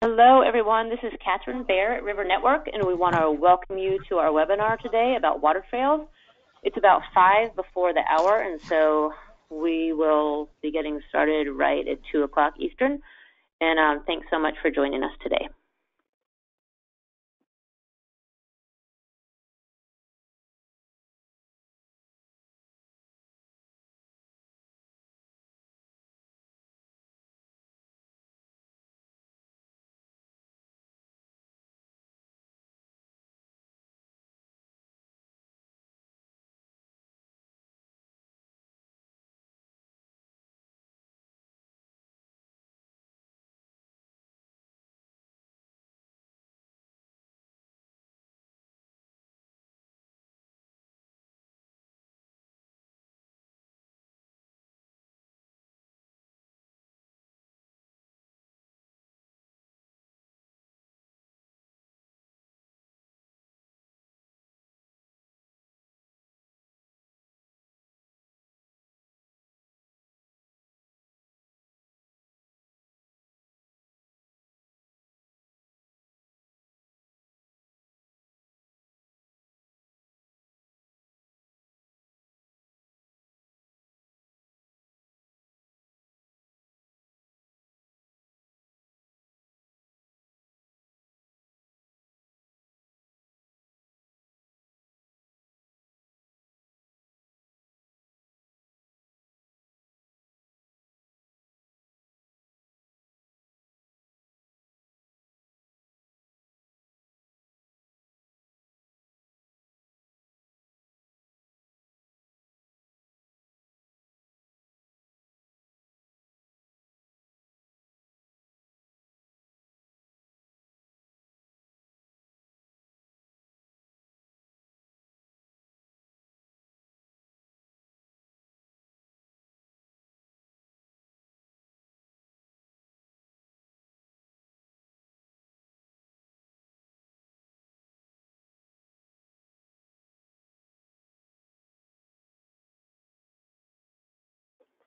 Hello, everyone. This is Catherine Bear at River Network, and we want to welcome you to our webinar today about water trails. It's about five before the hour, and so we will be getting started right at 2 o'clock Eastern. And um, thanks so much for joining us today.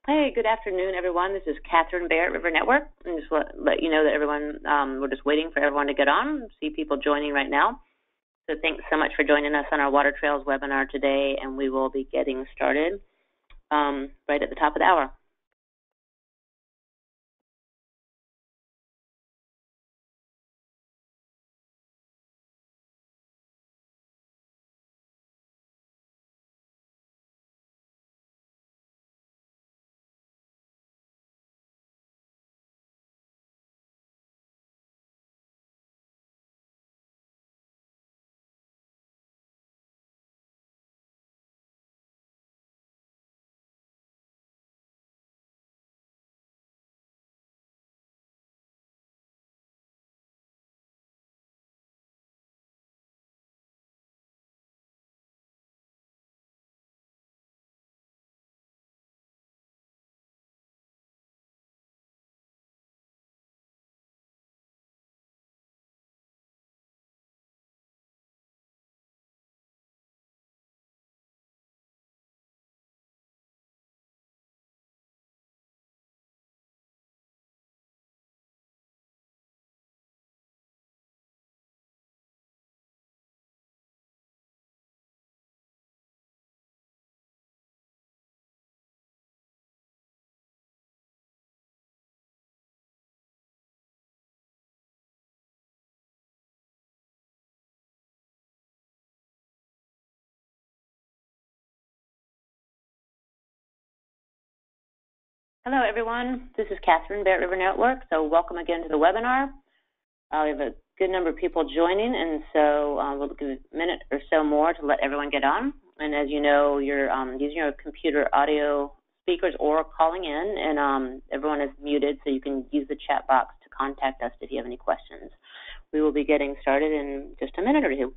Hey, good afternoon, everyone. This is Catherine Bear at River Network. And just let, let you know that everyone, um, we're just waiting for everyone to get on. See people joining right now. So thanks so much for joining us on our Water Trails webinar today, and we will be getting started um, right at the top of the hour. Hello, everyone. This is Catherine Bear River Network. So welcome again to the webinar. Uh, we have a good number of people joining, and so uh, we'll give a minute or so more to let everyone get on. And as you know, you're um, using your computer audio speakers or calling in, and um, everyone is muted, so you can use the chat box to contact us if you have any questions. We will be getting started in just a minute or two.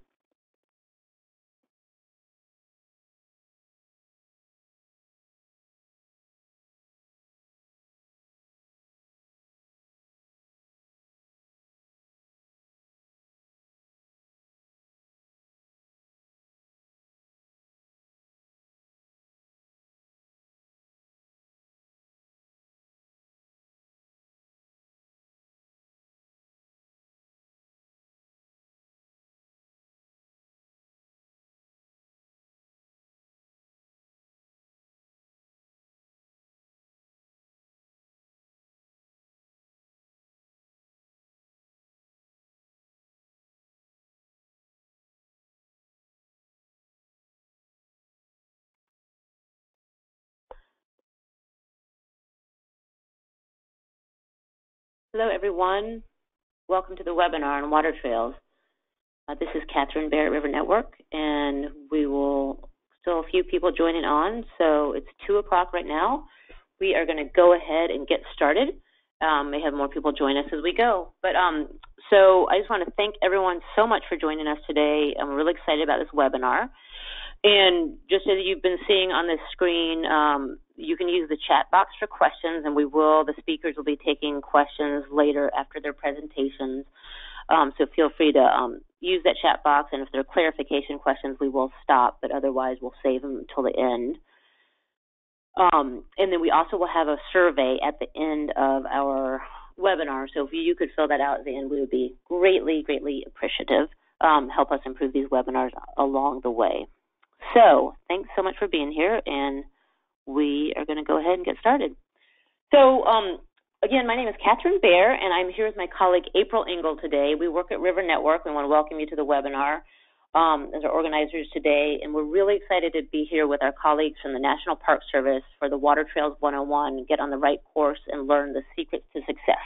Hello, everyone. Welcome to the webinar on water trails. Uh, this is Catherine Barrett River Network, and we will still a few people joining on. So it's 2 o'clock right now. We are going to go ahead and get started. Um, may have more people join us as we go. But um, so I just want to thank everyone so much for joining us today. I'm really excited about this webinar. And just as you've been seeing on the screen, um, you can use the chat box for questions, and we will, the speakers will be taking questions later after their presentations. Um, so feel free to um, use that chat box, and if there are clarification questions, we will stop, but otherwise we'll save them until the end. Um, and then we also will have a survey at the end of our webinar, so if you could fill that out at the end, we would be greatly, greatly appreciative. Um, help us improve these webinars along the way. So thanks so much for being here, and we are going to go ahead and get started. So um, again, my name is Catherine Bear, and I'm here with my colleague April Engel today. We work at River Network. We want to welcome you to the webinar um, as our organizers today, and we're really excited to be here with our colleagues from the National Park Service for the Water Trails 101, get on the right course and learn the secrets to success.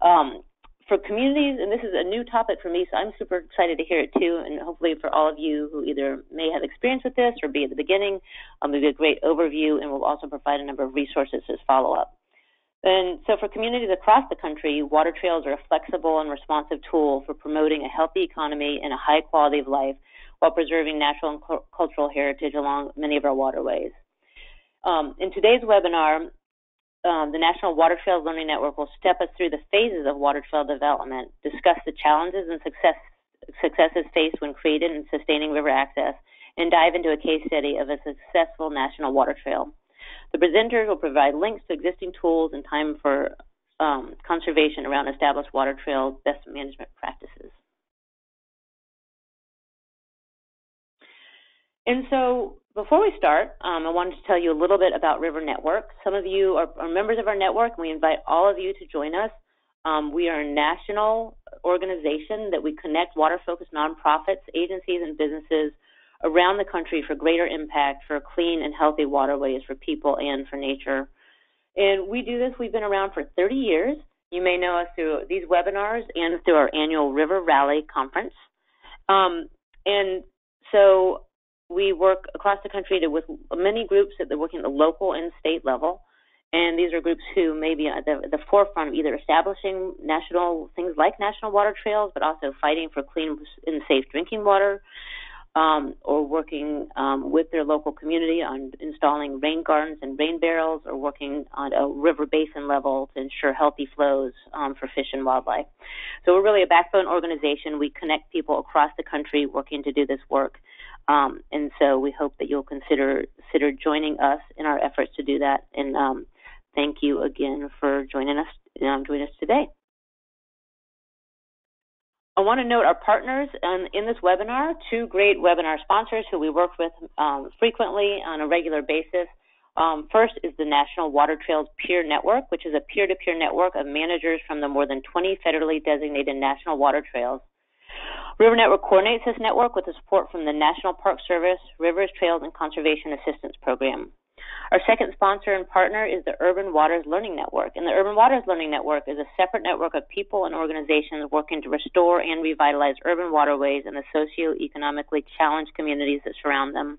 Um, for communities, and this is a new topic for me, so I'm super excited to hear it too, and hopefully for all of you who either may have experience with this or be at the beginning, um, it'll be a great overview, and we'll also provide a number of resources as follow-up. And so for communities across the country, water trails are a flexible and responsive tool for promoting a healthy economy and a high quality of life while preserving natural and cultural heritage along many of our waterways. Um, in today's webinar, um, the National Water Trails Learning Network will step us through the phases of water trail development, discuss the challenges and success, successes faced when creating and sustaining river access, and dive into a case study of a successful national water trail. The presenters will provide links to existing tools and time for um, conservation around established water trail best management practices. And so before we start, um, I wanted to tell you a little bit about River Network. Some of you are, are members of our network, and we invite all of you to join us. Um, we are a national organization that we connect water-focused nonprofits, agencies, and businesses around the country for greater impact for clean and healthy waterways for people and for nature. And we do this, we've been around for 30 years. You may know us through these webinars and through our annual River Rally Conference. Um, and so we work across the country to, with many groups that are working at the local and state level. And these are groups who may be at the, the forefront of either establishing national things like national water trails, but also fighting for clean and safe drinking water, um, or working um, with their local community on installing rain gardens and rain barrels, or working on a river basin level to ensure healthy flows um, for fish and wildlife. So we're really a backbone organization. We connect people across the country working to do this work. Um, and so we hope that you'll consider consider joining us in our efforts to do that. And um, thank you again for joining us um, joining us today. I want to note our partners in, in this webinar, two great webinar sponsors who we work with um, frequently on a regular basis. Um, first is the National Water Trails Peer Network, which is a peer-to-peer -peer network of managers from the more than 20 federally designated national water trails. River Network coordinates this network with the support from the National Park Service, Rivers, Trails, and Conservation Assistance Program. Our second sponsor and partner is the Urban Waters Learning Network. And the Urban Waters Learning Network is a separate network of people and organizations working to restore and revitalize urban waterways and the socioeconomically challenged communities that surround them.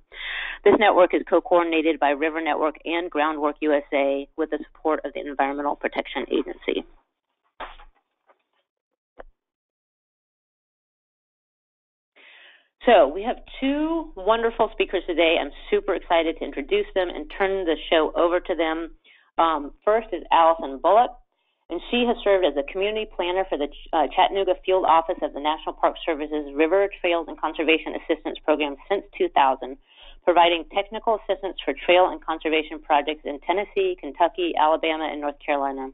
This network is co-coordinated by River Network and Groundwork USA with the support of the Environmental Protection Agency. So we have two wonderful speakers today. I'm super excited to introduce them and turn the show over to them. Um, first is Allison Bullock, and she has served as a community planner for the uh, Chattanooga Field Office of the National Park Service's River Trails and Conservation Assistance Program since 2000, providing technical assistance for trail and conservation projects in Tennessee, Kentucky, Alabama, and North Carolina.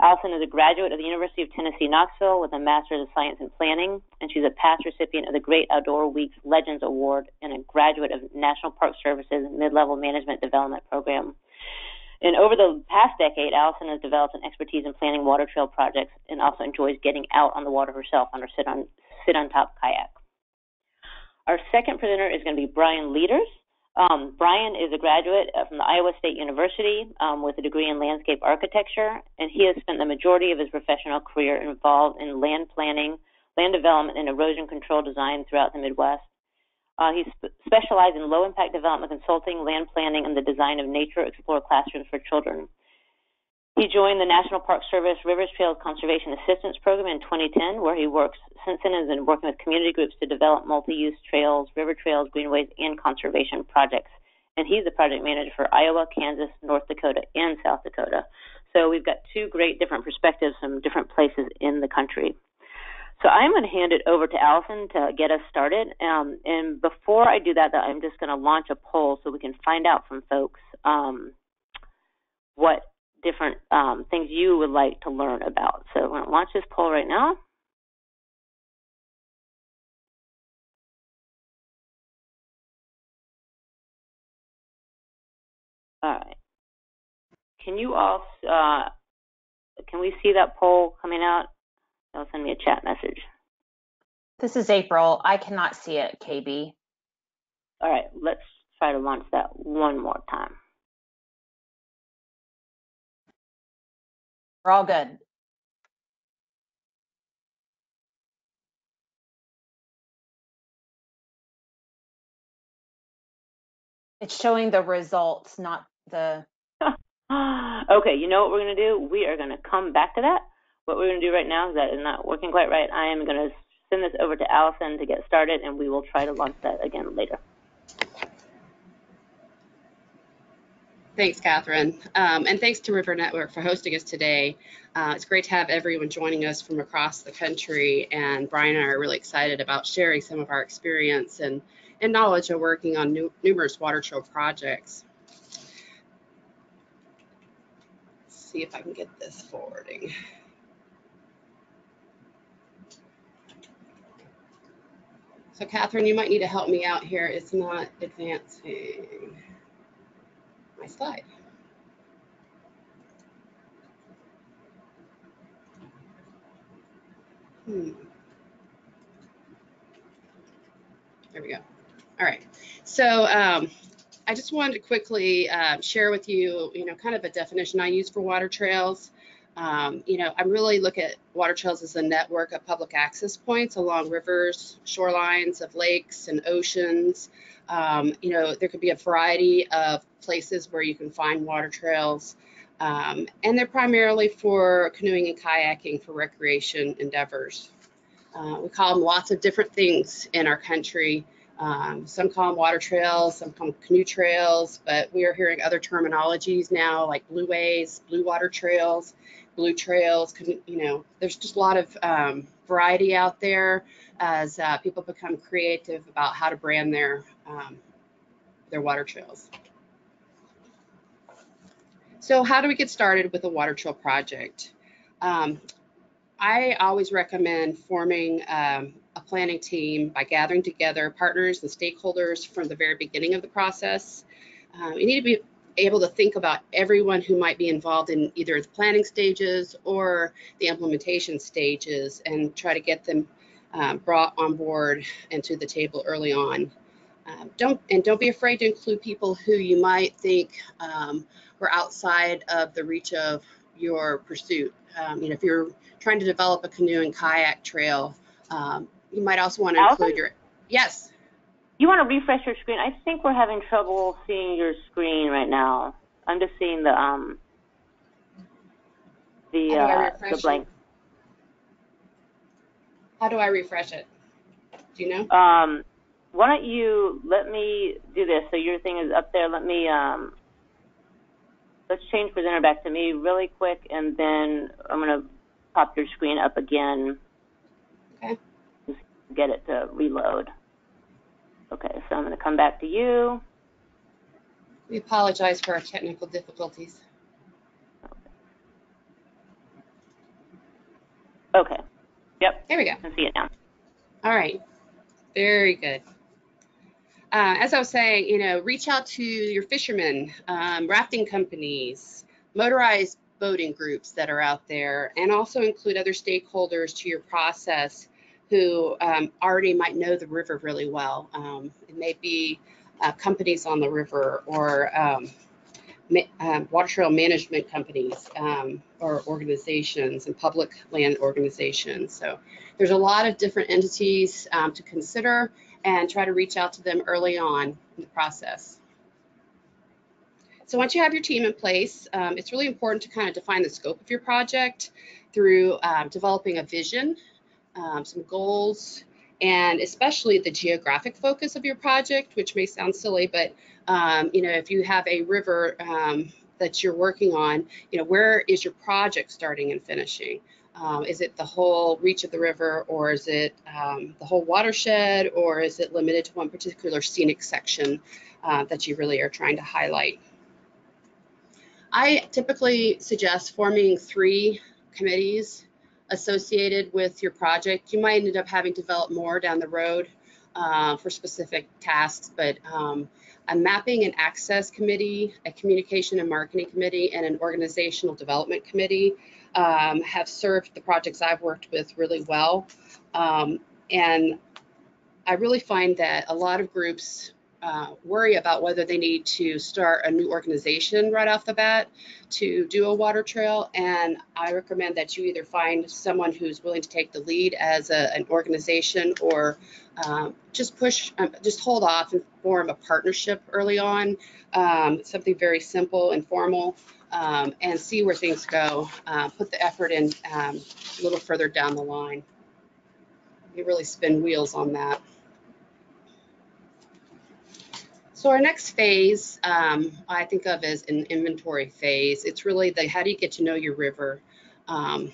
Allison is a graduate of the University of Tennessee, Knoxville with a Master's of Science in Planning, and she's a past recipient of the Great Outdoor Week's Legends Award and a graduate of National Park Service's Mid-Level Management Development Program. And over the past decade, Allison has developed an expertise in planning water trail projects and also enjoys getting out on the water herself on her sit-on sit on top kayak. Our second presenter is going to be Brian Leaders. Um, Brian is a graduate from the Iowa State University um, with a degree in landscape architecture, and he has spent the majority of his professional career involved in land planning, land development, and erosion control design throughout the Midwest. Uh, he's sp- specialized in low impact development consulting, land planning, and the design of nature explore classrooms for children. He joined the National Park Service Rivers Trails Conservation Assistance Program in 2010, where he works since then has been working with community groups to develop multi-use trails, river trails, greenways, and conservation projects. And he's the project manager for Iowa, Kansas, North Dakota, and South Dakota. So we've got two great different perspectives from different places in the country. So I'm going to hand it over to Allison to get us started. Um, and before I do that, though, I'm just going to launch a poll so we can find out from folks um, what different um, things you would like to learn about. So I'm going to launch this poll right now. All right. Can you all, uh, can we see that poll coming out? They'll send me a chat message. This is April. I cannot see it, KB. All right, let's try to launch that one more time. We're all good. It's showing the results, not the. okay, you know what we're going to do? We are going to come back to that. What we're going to do right now is that is not working quite right. I am going to send this over to Allison to get started, and we will try to launch that again later. Thanks, Catherine. Um, and thanks to River Network for hosting us today. Uh, it's great to have everyone joining us from across the country. And Brian and I are really excited about sharing some of our experience and, and knowledge of working on new, numerous water trail projects. Let's see if I can get this forwarding. So Catherine, you might need to help me out here. It's not advancing slide. Hmm. There we go. All right. So um, I just wanted to quickly uh, share with you, you know, kind of a definition I use for water trails. Um, you know, I really look at water trails as a network of public access points along rivers, shorelines of lakes and oceans. Um, you know, there could be a variety of places where you can find water trails. Um, and they're primarily for canoeing and kayaking for recreation endeavors. Uh, we call them lots of different things in our country. Um, some call them water trails, some call them canoe trails, but we are hearing other terminologies now like blueways, blue water trails, blue trails. You know, there's just a lot of um, variety out there as uh, people become creative about how to brand their um, their water trails. So how do we get started with a water trail project? Um, I always recommend forming um, a planning team by gathering together partners and stakeholders from the very beginning of the process. Uh, you need to be able to think about everyone who might be involved in either the planning stages or the implementation stages and try to get them um, brought on board and to the table early on. Um, don't and don't be afraid to include people who you might think um, were outside of the reach of your pursuit. Um, you know, if you're trying to develop a canoe and kayak trail, um, you might also want to include your yes. You want to refresh your screen? I think we're having trouble seeing your screen right now. I'm just seeing the um the How do I uh, refresh the blank. How do I refresh it? Do you know? Um, why don't you let me do this? So your thing is up there. Let me um, let's change presenter back to me really quick, and then I'm gonna pop your screen up again. Okay. Just get it to reload. Okay, so I'm gonna come back to you. We apologize for our technical difficulties. Okay. Yep, There we go. I can see it now. All right. Very good. Uh, as I was saying, you know, reach out to your fishermen, um, rafting companies, motorized boating groups that are out there, and also include other stakeholders to your process who um, already might know the river really well. Um, it may be uh, companies on the river or um, um, water trail management companies um, or organizations and public land organizations. So there's a lot of different entities um, to consider and try to reach out to them early on in the process. So once you have your team in place, it's really important to kind of define the scope of your project through developing a vision, um, some goals, and especially the geographic focus of your project, which may sound silly, but um, you know, if you have a river um, that you're working on, you know, where is your project starting and finishing? Um, is it the whole reach of the river, or is it um, the whole watershed, or is it limited to one particular scenic section uh, that you really are trying to highlight? I typically suggest forming three committees associated with your project. You might end up having to develop more down the road uh, for specific tasks, but um, a mapping and access committee, a communication and marketing committee, and an organizational development committee um, have served the projects I've worked with really well. Um, and I really find that a lot of groups uh, worry about whether they need to start a new organization right off the bat to do a water trail. And I recommend that you either find someone who's willing to take the lead as a, an organization or um, just push, um, just hold off and form a partnership early on, um, something very simple and formal. Um, and see where things go. Uh, put the effort in um, a little further down the line. You really spin wheels on that. So our next phase, um, I think of as an inventory phase. It's really the how do you get to know your river? Um,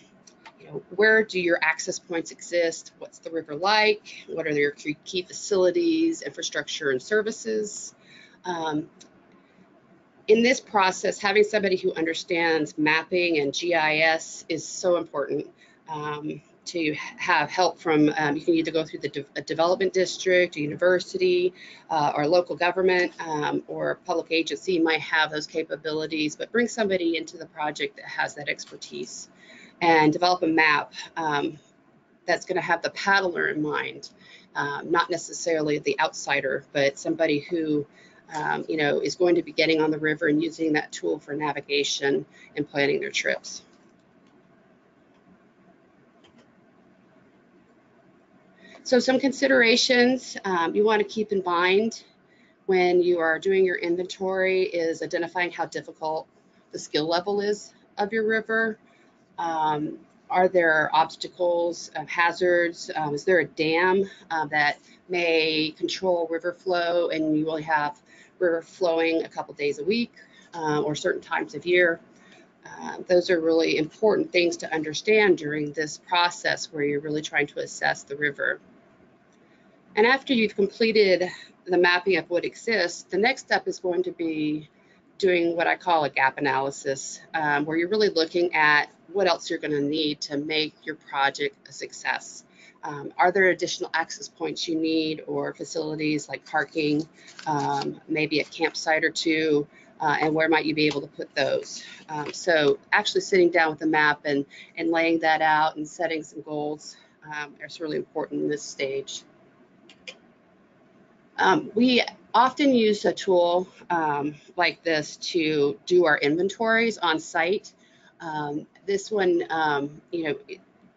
you know, where do your access points exist? What's the river like? What are your key facilities, infrastructure, and services? Um, in this process, having somebody who understands mapping and GIS is so important. Um, to have help from, um, you can either go through the de- development district, a university, uh, or local government, um, or public agency might have those capabilities, but bring somebody into the project that has that expertise and develop a map um, that's going to have the paddler in mind, um, not necessarily the outsider, but somebody who um, you know, is going to be getting on the river and using that tool for navigation and planning their trips. So some considerations um, you want to keep in mind when you are doing your inventory is identifying how difficult the skill level is of your river. Um, are there obstacles, uh, hazards? Um, is there a dam uh, that may control river flow and you only have river flowing a couple days a week uh, or certain times of year? Uh, those are really important things to understand during this process where you're really trying to assess the river. And after you've completed the mapping of what exists, the next step is going to be doing what I call a gap analysis, um, where you're really looking at what else you're going to need to make your project a success. Um, are there additional access points you need or facilities like parking, um, maybe a campsite or two, uh, and where might you be able to put those? Um, so actually sitting down with the map and, and laying that out and setting some goals um, is really important in this stage. Um, we often use a tool um, like this to do our inventories on site. Um, this one, um, you know,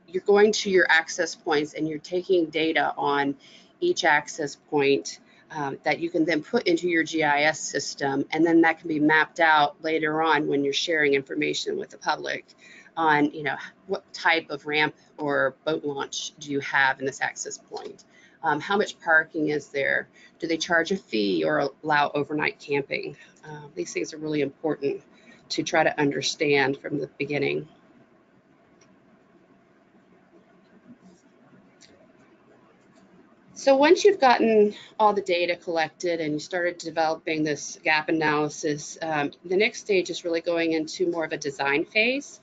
you're going to your access points and you're taking data on each access point um, that you can then put into your GIS system, and then that can be mapped out later on when you're sharing information with the public on, you know, what type of ramp or boat launch do you have in this access point. Um, how much parking is there? Do they charge a fee or allow overnight camping? Uh, these things are really important to try to understand from the beginning. So once you've gotten all the data collected and you started developing this gap analysis, um, the next stage is really going into more of a design phase.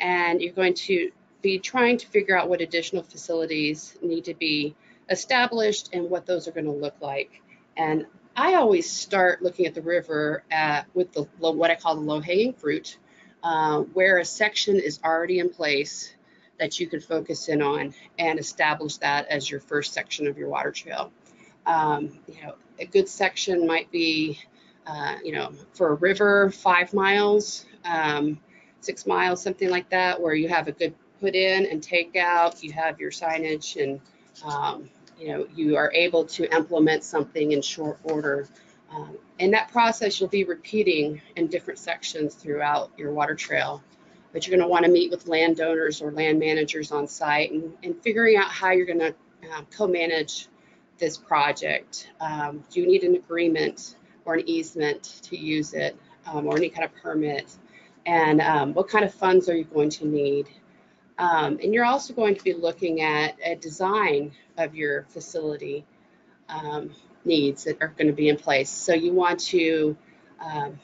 And you're going to be trying to figure out what additional facilities need to be established and what those are going to look like. And I always start looking at the river at, with the what I call the low-hanging fruit, uh, where a section is already in place that you can focus in on and establish that as your first section of your water trail. Um, you know, a good section might be, uh, you know, for a river, five miles, um, six miles, something like that, where you have a good put in and take out, you have your signage and, um, you know, you are able to implement something in short order. Um, and that process you'll be repeating in different sections throughout your water trail. But you're going to want to meet with landowners or land managers on site and, and figuring out how you're going to um, co-manage this project. Um, do you need an agreement or an easement to use it um, or any kind of permit? And um, what kind of funds are you going to need? Um, and you're also going to be looking at a design of your facility um, needs that are going to be in place. So you want to um,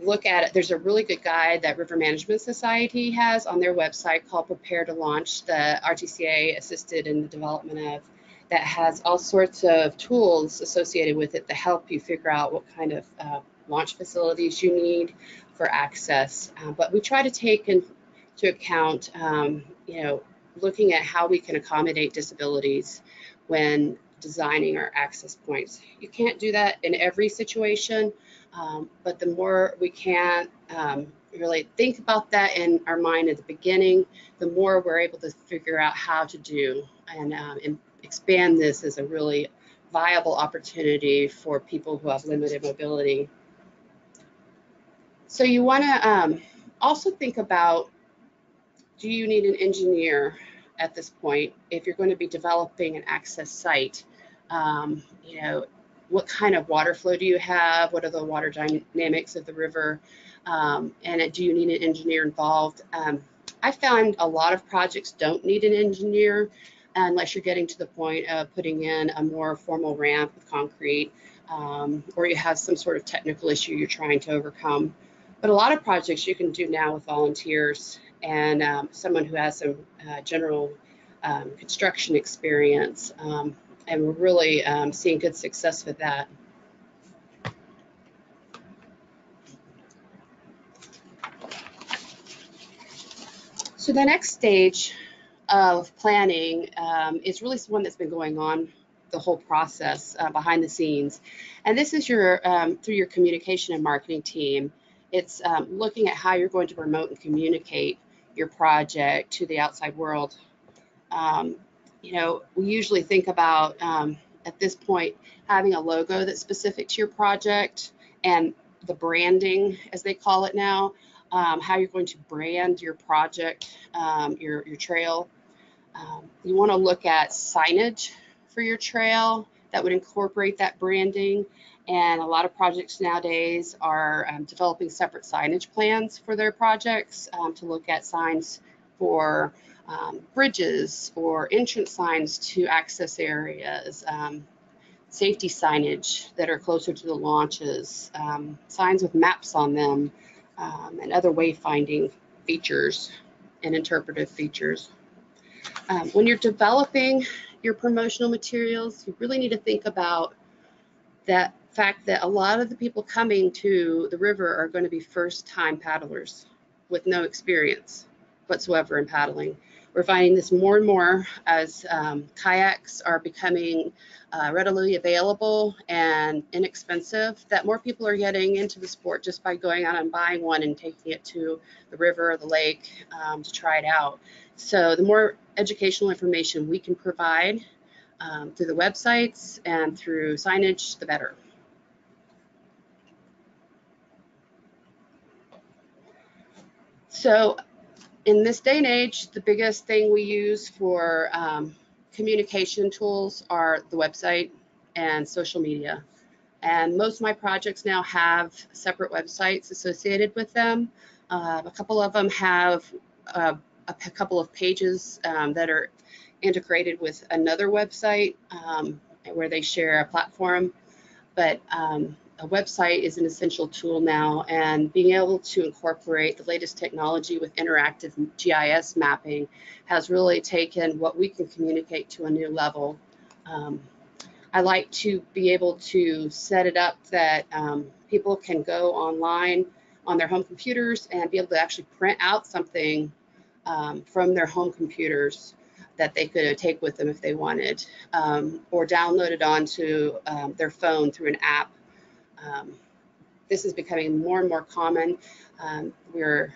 look at it. There's a really good guide that River Management Society has on their website called Prepare to Launch, the RTCA assisted in the development of, that has all sorts of tools associated with it to help you figure out what kind of uh, launch facilities you need for access. Uh, but we try to take into account, um, you know, looking at how we can accommodate disabilities when designing our access points. You can't do that in every situation, um, but the more we can um, really think about that in our mind at the beginning, the more we're able to figure out how to do and, um, and expand this as a really viable opportunity for people who have limited mobility. So you want to um, also think about, do you need an engineer at this point if you're going to be developing an access site? Um, you know, what kind of water flow do you have? What are the water dynamics of the river? Um, and do you need an engineer involved? Um, I found a lot of projects don't need an engineer unless you're getting to the point of putting in a more formal ramp with concrete um, or you have some sort of technical issue you're trying to overcome. But a lot of projects you can do now with volunteers and um, someone who has some uh, general um, construction experience. Um, and we're really um, seeing good success with that. So the next stage of planning um, is really one that's been going on the whole process uh, behind the scenes. And this is your um, through your communication and marketing team. It's looking at how you're going to promote and communicate your project to the outside world. Um, you know, we usually think about um, at this point having a logo that's specific to your project and the branding, as they call it now, um, how you're going to brand your project, um, your, your trail. Um, you want to look at signage for your trail that would incorporate that branding. And a lot of projects nowadays are um, developing separate signage plans for their projects um, to look at signs for um, bridges or entrance signs to access areas, um, safety signage that are closer to the launches, um, signs with maps on them, um, and other wayfinding features and interpretive features. When you're developing your promotional materials, you really need to think about that fact that a lot of the people coming to the river are going to be first time paddlers with no experience whatsoever in paddling. We're finding this more and more as um, kayaks are becoming uh, readily available and inexpensive, that more people are getting into the sport just by going out and buying one and taking it to the river or the lake um, to try it out. So the more educational information we can provide um, through the websites and through signage, the better. So in this day and age, the biggest thing we use for um, communication tools are the website and social media. And most of my projects now have separate websites associated with them. Uh, a couple of them have uh, a couple of pages um, that are integrated with another website um, where they share a platform. But um, a website is an essential tool now and being able to incorporate the latest technology with interactive GIS mapping has really taken what we can communicate to a new level. Um, I like to be able to set it up that um, people can go online on their home computers and be able to actually print out something um, from their home computers that they could take with them if they wanted, um, or download it onto um, their phone through an app. Um, this is becoming more and more common. Um, we're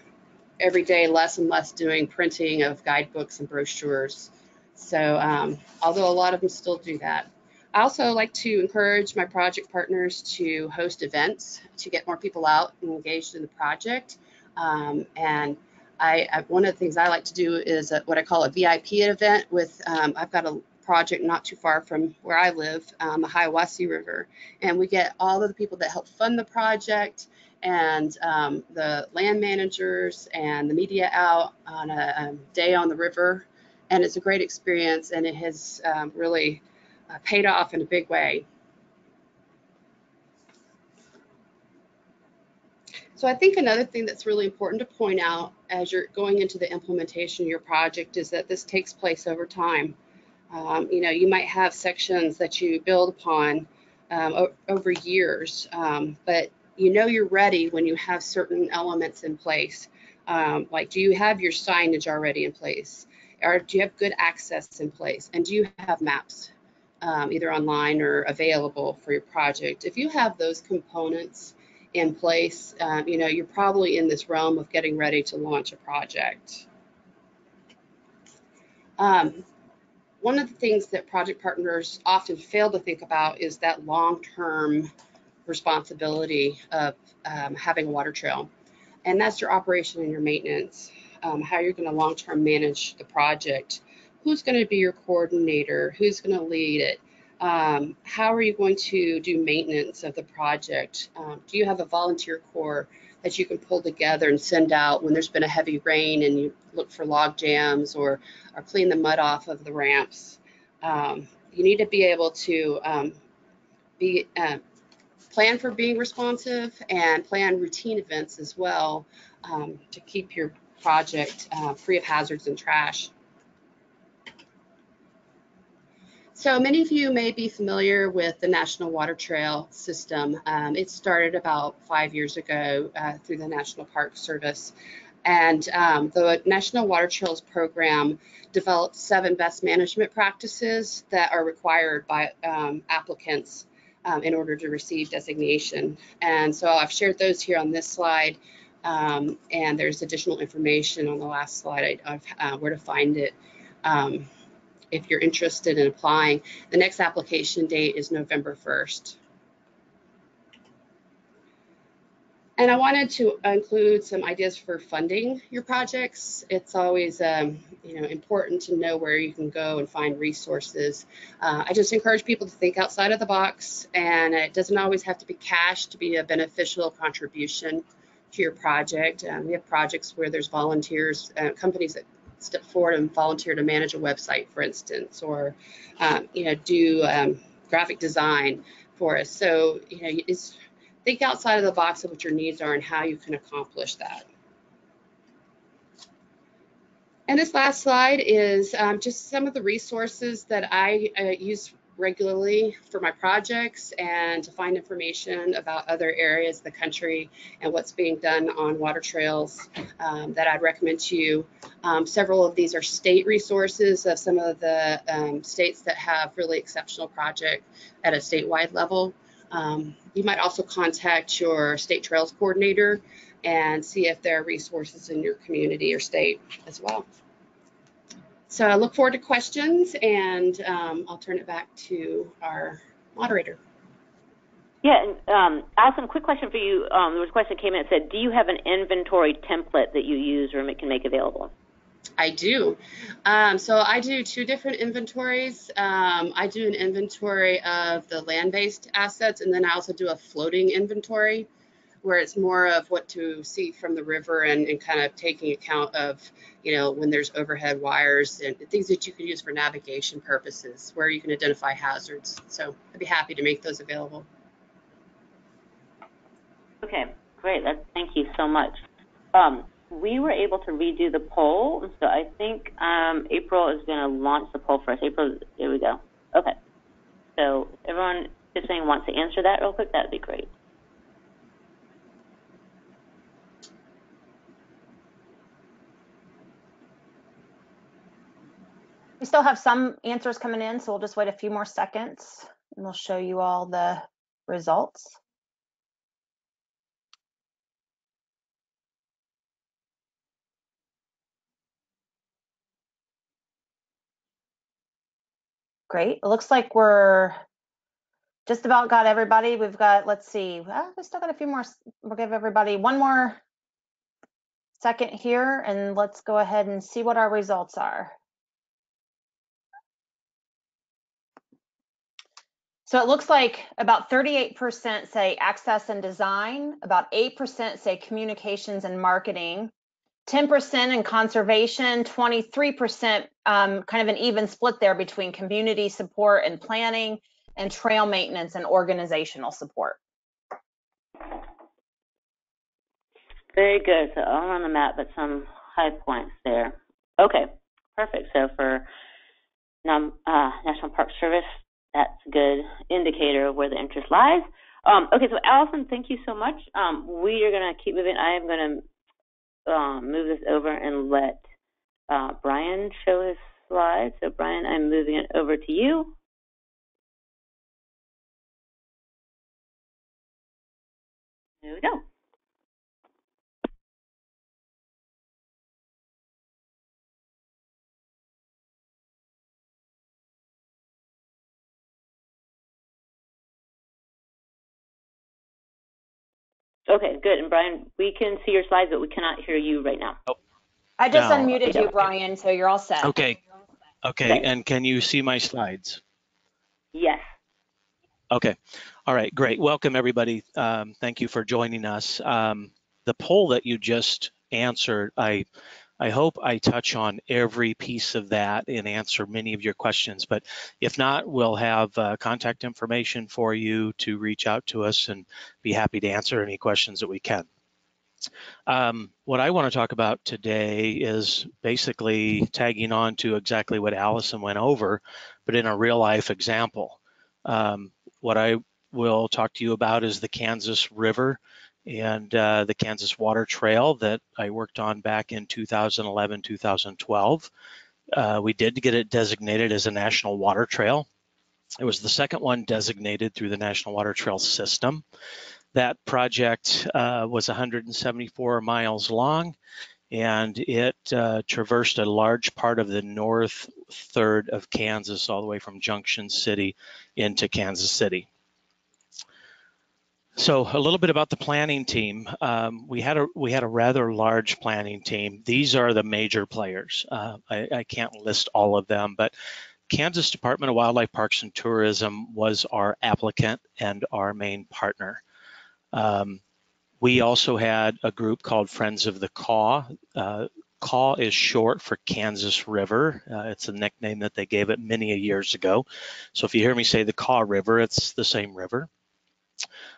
every day less and less doing printing of guidebooks and brochures. So um, although a lot of them still do that. I also like to encourage my project partners to host events to get more people out and engaged in the project. Um, and I, I, one of the things I like to do is a, what I call a VIP event with, um, I've got a project not too far from where I live, um, the Hiwassee River. And we get all of the people that help fund the project and um, the land managers and the media out on a, a, day on the river. And it's a great experience and it has um, really uh, paid off in a big way. So I think another thing that's really important to point out as you're going into the implementation of your project is that this takes place over time. Um, you know, you might have sections that you build upon um, over years, um, but you know you're ready when you have certain elements in place. Um, like, do you have your signage already in place? Or do you have good access in place? And do you have maps, um, either online or available for your project? If you have those components, in place, um, you know, you're probably in this realm of getting ready to launch a project. Um, one of the things that project partners often fail to think about is that long-term responsibility of um, having a water trail. And that's your operation and your maintenance, um, how you're going to long-term manage the project, who's going to be your coordinator, who's going to lead it, um, how are you going to do maintenance of the project? Um, do you have a volunteer corps that you can pull together and send out when there's been a heavy rain and you look for log jams or, or clean the mud off of the ramps? Um, you need to be able to um, be uh, plan for being responsive and plan routine events as well um, to keep your project uh, free of hazards and trash. So many of you may be familiar with the National Water Trail System. Um, it started about five years ago uh, through the National Park Service. And um, the National Water Trails program developed seven best management practices that are required by um, applicants um, in order to receive designation. And so I've shared those here on this slide. Um, and there's additional information on the last slide of uh, where to find it. If you're interested in applying. The next application date is November 1st. And I wanted to include some ideas for funding your projects. It's always um, you know, important to know where you can go and find resources. Uh, I just encourage people to think outside of the box, and it doesn't always have to be cash to be a beneficial contribution to your project. Um, we have projects where there's volunteers, uh, companies that step forward and volunteer to manage a website, for instance, or um, you know do um, graphic design for us. So you know, it's think outside of the box of what your needs are and how you can accomplish that. And this last slide is um, just some of the resources that I uh, use regularly for my projects and to find information about other areas of the country and what's being done on water trails um, that I'd recommend to you. Um, several of these are state resources of some of the um, states that have really exceptional project at a statewide level. Um, you might also contact your state trails coordinator and see if there are resources in your community or state as well. So I look forward to questions and um, I'll turn it back to our moderator. Yeah, and um, Allison, quick question for you. Um, there was a question that came in that said, do you have an inventory template that you use or it can make available? I do. Um, so I do two different inventories. Um, I do an inventory of the land-based assets, and then I also do a floating inventory where it's more of what to see from the river and, and kind of taking account of, you know, when there's overhead wires and things that you can use for navigation purposes, where you can identify hazards. So I'd be happy to make those available. Okay, great. That's, thank you so much. Um, we were able to redo the poll, so I think um, April is going to launch the poll for us. April, there we go. Okay. So everyone just saying wants to answer that real quick, that would be great. We still have some answers coming in, so we'll just wait a few more seconds and we'll show you all the results. Great. It looks like we're just about got everybody. We've got, let's see, well, we still got a few more. We'll give everybody one more second here and let's go ahead and see what our results are. So it looks like about 38% say access and design, about 8% say communications and marketing, 10% in conservation, 23% um, kind of an even split there between community support and planning, and trail maintenance and organizational support. Very good. So all on the map, but some high points there. Okay, perfect. So for um, uh, National Park Service, that's a good indicator of where the interest lies. Um, okay, so Allison, thank you so much. Um, we are going to keep moving. I am going to um, move this over and let uh, Brian show his slides. So Brian, I'm moving it over to you. There we go. Okay, good. And Brian, we can see your slides, but we cannot hear you right now. Oh. I just No. unmuted you, Brian, so you're all set. Okay. Okay, Okay. and can you see my slides? Yes. Okay. All right, great. Welcome, everybody. Um, thank you for joining us. Um, the poll that you just answered, I, I hope I touch on every piece of that and answer many of your questions. But if not, we'll have uh, contact information for you to reach out to us and be happy to answer any questions that we can. Um, what I want to talk about today is basically tagging on to exactly what Allison went over, but in a real life example. Um, what I will talk to you about is the Kansas River and uh, the Kansas Water Trail that I worked on back in 2011, 2012. Uh, we did get it designated as a national water trail. It was the second one designated through the National Water Trail System. That project uh, was 174 miles long and it uh, traversed a large part of the north third of Kansas, all the way from Junction City into Kansas City. So a little bit about the planning team. Um, we had a we had a rather large planning team. These are the major players. Uh, I, I can't list all of them, but Kansas Department of Wildlife Parks and Tourism was our applicant and our main partner. Um, we also had a group called Friends of the Kaw. Uh, Kaw is short for Kansas River. Uh, it's a nickname that they gave it many years ago. So if you hear me say the Kaw River, it's the same river.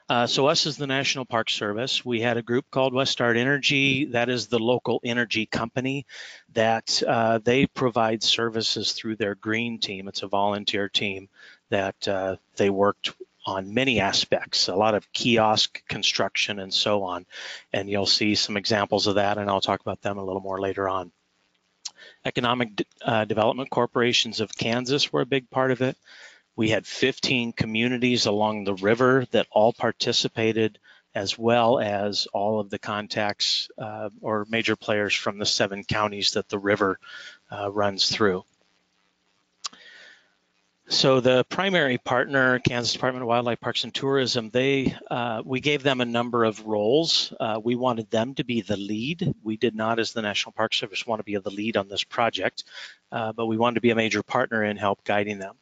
Uh, so us as the National Park Service, we had a group called Westar Energy. That is the local energy company that uh, they provide services through their green team. It's a volunteer team that uh, they worked on many aspects, a lot of kiosk construction and so on. And you'll see some examples of that, and I'll talk about them a little more later on. Economic uh, Development Corporations of Kansas were a big part of it. We had 15 communities along the river that all participated, as well as all of the contacts uh, or major players from the seven counties that the river uh, runs through. So the primary partner, Kansas Department of Wildlife Parks and Tourism, they uh, we gave them a number of roles. Uh, we wanted them to be the lead. We did not, as the National Park Service, want to be the lead on this project, uh, but we wanted to be a major partner in help guiding them.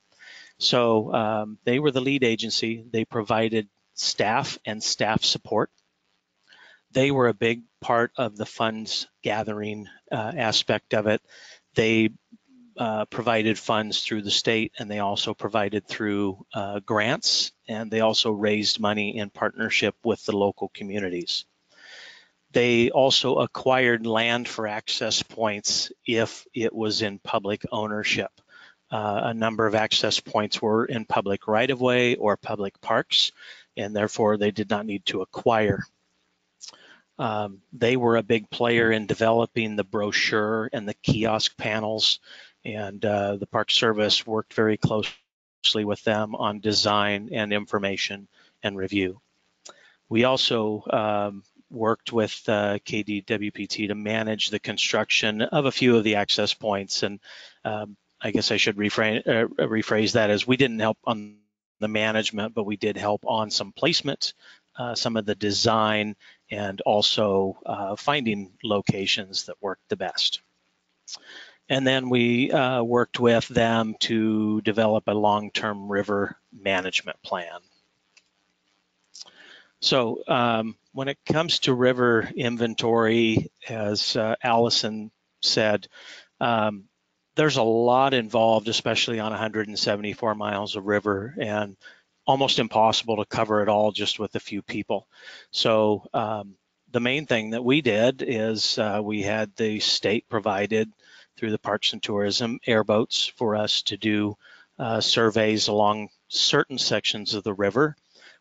So um, they were the lead agency. They provided staff and staff support. They were a big part of the funds gathering uh, aspect of it. They uh, provided funds through the state and they also provided through uh, grants and they also raised money in partnership with the local communities. They also acquired land for access points if it was in public ownership. Uh, a number of access points were in public right-of-way or public parks, and therefore they did not need to acquire. Um, they were a big player in developing the brochure and the kiosk panels and uh, the Park Service worked very closely with them on design and information and review. We also um, worked with uh, KDWPT to manage the construction of a few of the access points. And um, I guess I should rephrase, uh, rephrase that as we didn't help on the management, but we did help on some placement, uh, some of the design, and also uh, finding locations that worked the best. And then we uh, worked with them to develop a long-term river management plan. So um, when it comes to river inventory, as uh, Allison said, um, there's a lot involved, especially on 174 miles of river and almost impossible to cover it all just with a few people. So um, the main thing that we did is uh, we had the state provided through the Parks and Tourism airboats for us to do uh, surveys along certain sections of the river.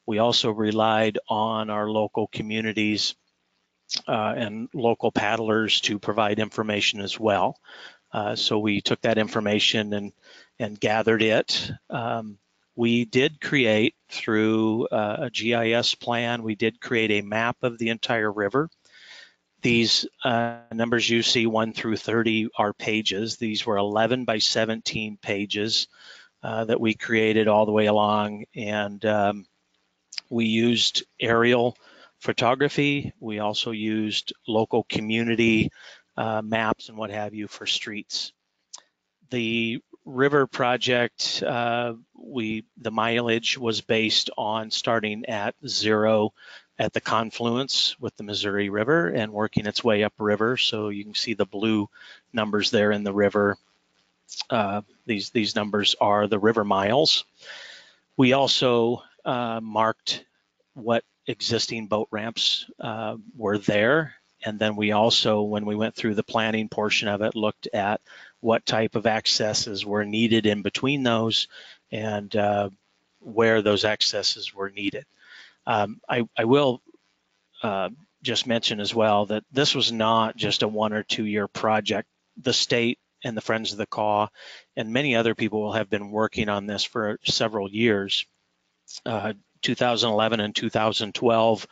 We also relied on our local communities uh, and local paddlers to provide information as well. Uh, so we took that information and, and gathered it. Um, we did create through uh, a GIS plan, we did create a map of the entire river. These uh, numbers you see 1 through 30 are pages. These were 11 by 17 pages uh, that we created all the way along. And um, we used aerial photography. We also used local community uh, maps and what have you for streets. The river project, uh, we the mileage was based on starting at zero at the confluence with the Missouri River and working its way upriver. So you can see the blue numbers there in the river. Uh, these these numbers are the river miles. We also uh, marked what existing boat ramps uh, were there. And then we also, when we went through the planning portion of it, looked at what type of accesses were needed in between those and uh, where those accesses were needed. Um, I, I, will uh, just mention as well that this was not just a one or two year project. The state and the Friends of the Kaw and many other people will have been working on this for several years. Uh, 2011 and 2012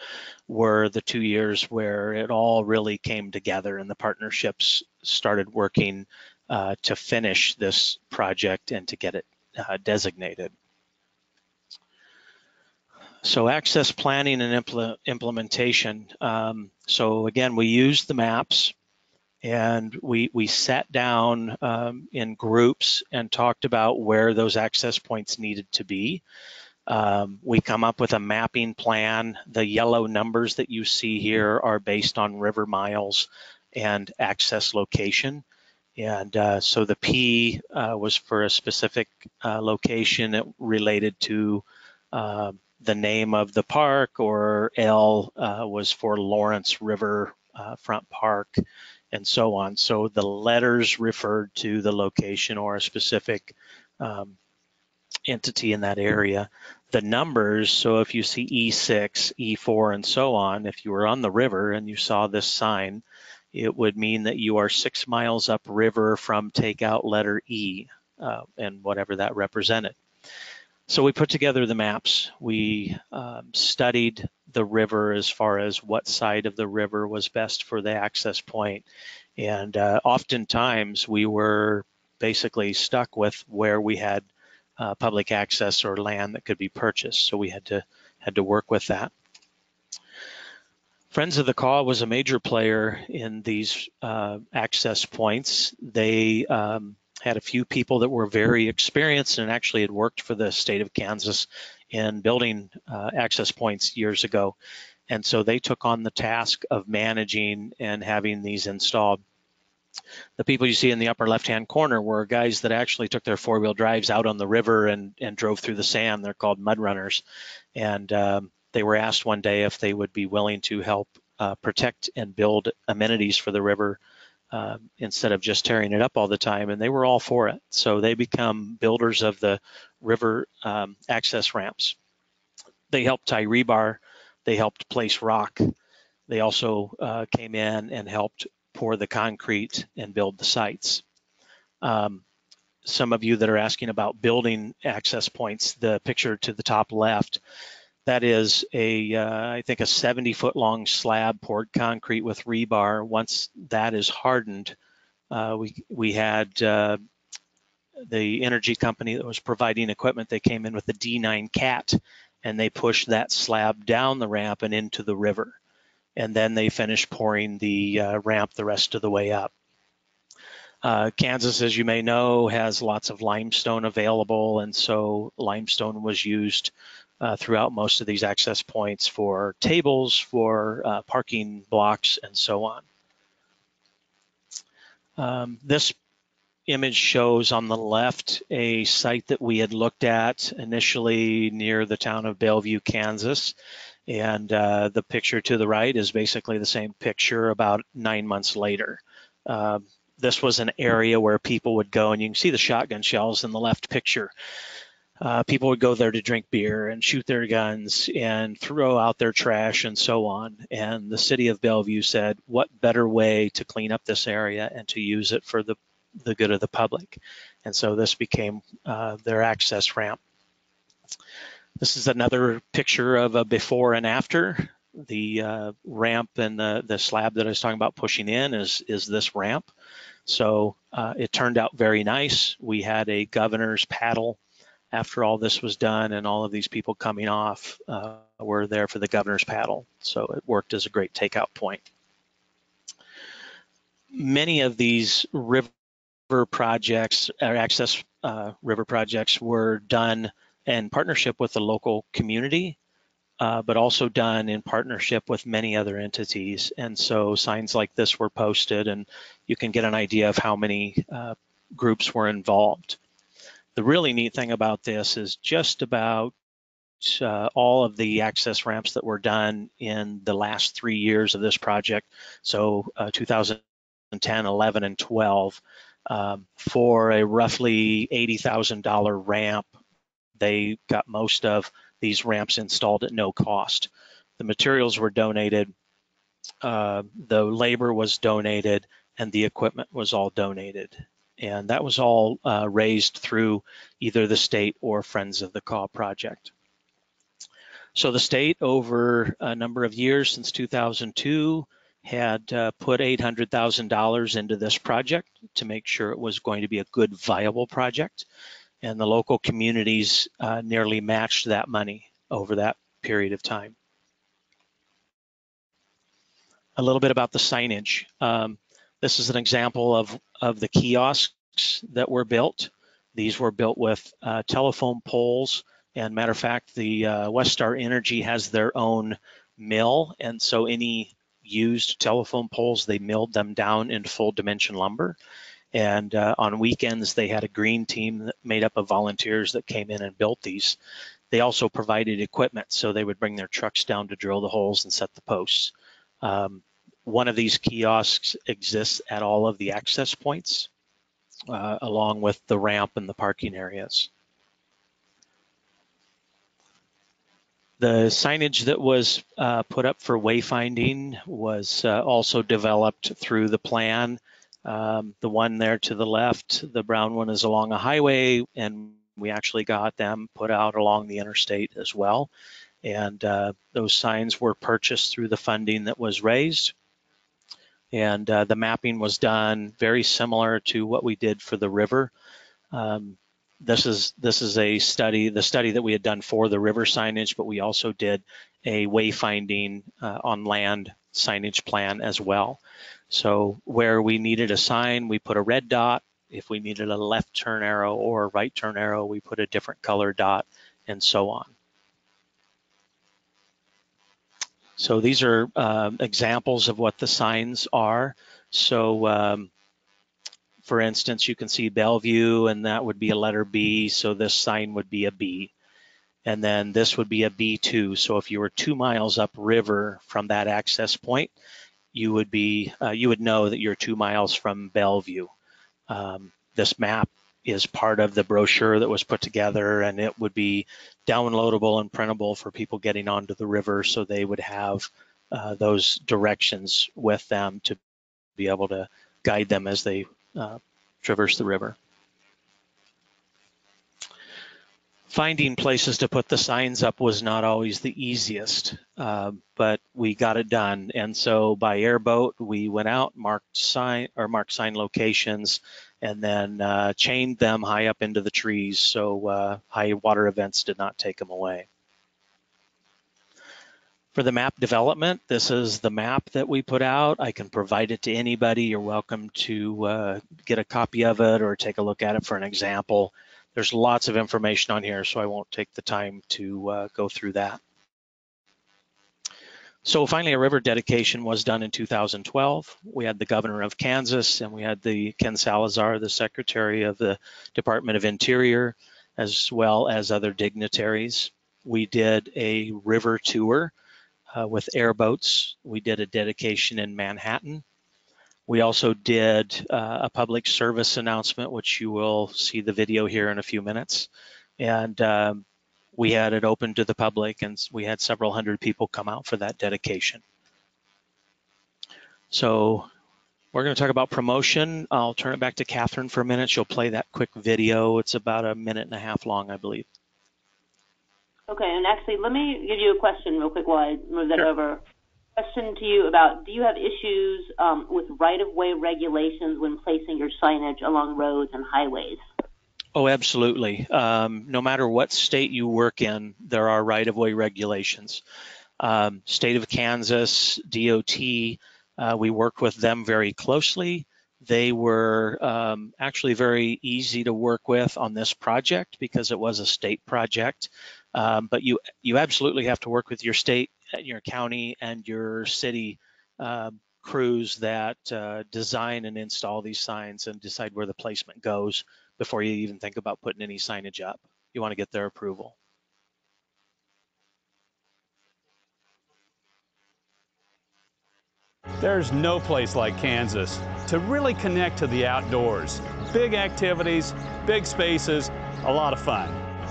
were the two years where it all really came together and the partnerships started working uh, to finish this project and to get it uh, designated. So access planning and impl implementation. Um, so again, we used the maps and we, we sat down um, in groups and talked about where those access points needed to be. Um, we come up with a mapping plan. The yellow numbers that you see here are based on river miles and access location. And uh, so the P uh, was for a specific uh, location related to uh, the name of the park, or L uh, was for Lawrence River uh, Front Park, and so on. So the letters referred to the location or a specific um, entity in that area. The numbers, so if you see E6, E4, and so on, if you were on the river and you saw this sign, it would mean that you are six miles upriver from takeout letter E uh, and whatever that represented. So we put together the maps. We um, studied the river as far as what side of the river was best for the access point. And uh, oftentimes we were basically stuck with where we had uh, public access or land that could be purchased. So we had to had to work with that. Friends of the Kaw was a major player in these uh, access points. They um, had a few people that were very experienced and actually had worked for the state of Kansas in building uh, access points years ago. And so they took on the task of managing and having these installed. The people you see in the upper left-hand corner were guys that actually took their four-wheel drives out on the river and, and drove through the sand. They're called mud runners. And um, they were asked one day if they would be willing to help uh, protect and build amenities for the river uh, instead of just tearing it up all the time, and they were all for it. So they become builders of the river um, access ramps. They helped tie rebar, they helped place rock. They also uh, came in and helped pour the concrete and build the sites. Um, some of you that are asking about building access points, the picture to the top left, that is a, uh, I think a 70 foot long slab poured concrete with rebar. Once that is hardened, uh, we, we had uh, the energy company that was providing equipment, they came in with a D9 cat and they pushed that slab down the ramp and into the river. And then they finished pouring the uh, ramp the rest of the way up. Uh, Kansas, as you may know, has lots of limestone available, and so limestone was used uh, throughout most of these access points for tables, for uh, parking blocks, and so on. Um, this image shows on the left a site that we had looked at initially near the town of Belvue, Kansas. And uh, the picture to the right is basically the same picture about nine months later. Uh, this was an area where people would go, and you can see the shotgun shells in the left picture. Uh, people would go there to drink beer and shoot their guns and throw out their trash and so on. And the city of Belvue said, what better way to clean up this area and to use it for the the good of the public. And so this became uh, their access ramp. This is another picture of a before and after. The uh, ramp and the, the slab that I was talking about pushing in is, is this ramp. So uh, it turned out very nice. We had a governor's paddle after all this was done and all of these people coming off uh, were there for the governor's paddle. So it worked as a great takeout point. Many of these river projects or access uh, river projects were done in partnership with the local community, uh, but also done in partnership with many other entities. And so signs like this were posted and you can get an idea of how many uh, groups were involved. The really neat thing about this is just about uh, all of the access ramps that were done in the last three years of this project, so uh, 2010, 11, and 12, um, for a roughly $80,000 ramp, they got most of these ramps installed at no cost. The materials were donated, uh, the labor was donated, and the equipment was all donated. And that was all uh, raised through either the state or Friends of the Kaw project. So the state, over a number of years since 2002, had uh, put $800,000 into this project to make sure it was going to be a good, viable project. And the local communities uh, nearly matched that money over that period of time. A little bit about the signage. Um, this is an example of, of the kiosks that were built. These were built with uh, telephone poles. And matter of fact, the uh, Westar Energy has their own mill. And so any used telephone poles. They milled them down into full dimension lumber. And uh, on weekends, they had a green team made up of volunteers that came in and built these. They also provided equipment, so they would bring their trucks down to drill the holes and set the posts. Um, one of these kiosks exists at all of the access points, uh, along with the ramp and the parking areas. The signage that was uh, put up for wayfinding was uh, also developed through the plan. Um, the one there to the left, the brown one is along a highway, and we actually got them put out along the interstate as well. And uh, those signs were purchased through the funding that was raised. And uh, the mapping was done very similar to what we did for the river. Um, this is this is a study, the study that we had done for the river signage, but we also did a wayfinding uh, on land signage plan as well. So where we needed a sign, we put a red dot. If we needed a left turn arrow or a right turn arrow, we put a different color dot and so on. So these are um, examples of what the signs are. So um, for instance, you can see Belvue and that would be a letter B. So this sign would be a B. And then this would be a B2. So if you were two miles upriver from that access point, you would be, uh, you would know that you're two miles from Belvue. Um, this map is part of the brochure that was put together and it would be downloadable and printable for people getting onto the river so they would have uh, those directions with them to be able to guide them as they uh, traverse the river. Finding places to put the signs up was not always the easiest, uh, but we got it done. And so by airboat, we went out, marked sign or marked sign locations, and then uh, chained them high up into the trees so uh, high water events did not take them away. For the map development, this is the map that we put out. I can provide it to anybody. You're welcome to uh, get a copy of it or take a look at it for an example. There's lots of information on here, so I won't take the time to uh, go through that. So finally, a river dedication was done in 2012. We had the governor of Kansas and we had the Ken Salazar, the secretary of the Department of Interior, as well as other dignitaries. We did a river tour uh, with airboats. We did a dedication in Manhattan. We also did uh, a public service announcement, which you will see the video here in a few minutes. And um, we had it open to the public and we had several hundred people come out for that dedication. So we're going to talk about promotion. I'll turn it back to Catherine for a minute. She'll play that quick video. It's about a minute and a half long, I believe. Okay, and actually, let me give you a question real quick while I move that sure. over. Question to you about do you have issues um, with right of way regulations when placing your signage along roads and highways? Oh, absolutely. Um, no matter what state you work in, there are right-of-way regulations. Um, state of Kansas, DOT, uh, we work with them very closely. They were um, actually very easy to work with on this project because it was a state project. Um, but you you absolutely have to work with your state, your county, and your city uh, crews that uh, design and install these signs and decide where the placement goes before you even think about putting any signage up. You want to get their approval. There's no place like Kansas to really connect to the outdoors. Big activities, big spaces, a lot of fun.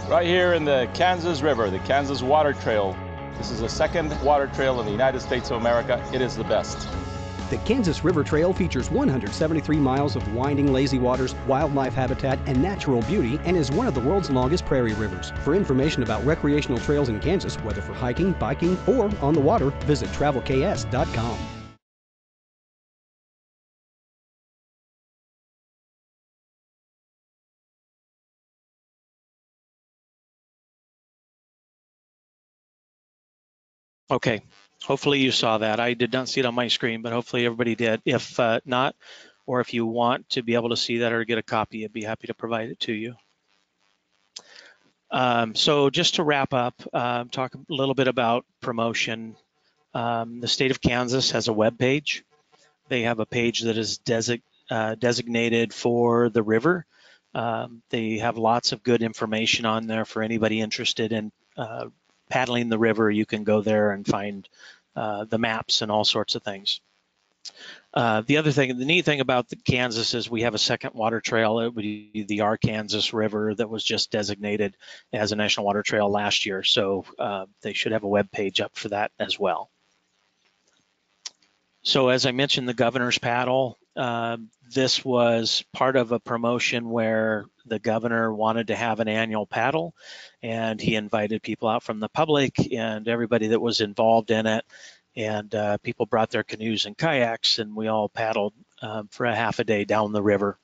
Right here in the Kansas River, the Kansas Water Trail. This is the second water trail in the United States of America. It is the best. The Kansas River Trail features 173 miles of winding lazy waters, wildlife habitat, and natural beauty, and is one of the world's longest prairie rivers. For information about recreational trails in Kansas, whether for hiking, biking, or on the water, visit travelks.com. Okay, hopefully you saw that. I did not see it on my screen, but hopefully everybody did. If uh, not, or if you want to be able to see that or get a copy, I'd be happy to provide it to you. Um, so just to wrap up, uh, talk a little bit about promotion. Um, the state of Kansas has a web page. They have a page that is desi uh, designated for the river. Um, they have lots of good information on there for anybody interested in uh, paddling the river, you can go there and find uh, the maps and all sorts of things. Uh, the other thing, the neat thing about Kansas is we have a second water trail. It would be the Arkansas River that was just designated as a national water trail last year. So uh, they should have a web page up for that as well. So as I mentioned, the governor's paddle, uh, this was part of a promotion where the governor wanted to have an annual paddle and he invited people out from the public and everybody that was involved in it. And uh, people brought their canoes and kayaks and we all paddled um, for a half a day down the river.